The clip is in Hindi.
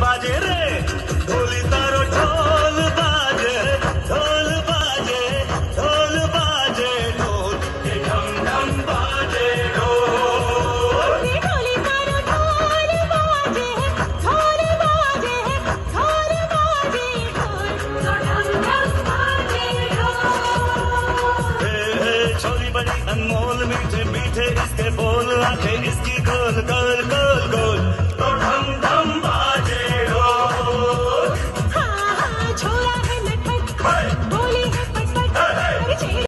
बाजे रे। ढोली तारो ढोल बाजे ढोल बाजे ढोल बाजे ढोल ढम ढम बाजे ढोल तारो ढोल बाजे ढोल बाजे ढोल बाजे ढोल ढम ढम बाजे ढोल छोरी बड़ी अनमोल मीठे मीठे इसके बोल आँखें इसकी गोल गोल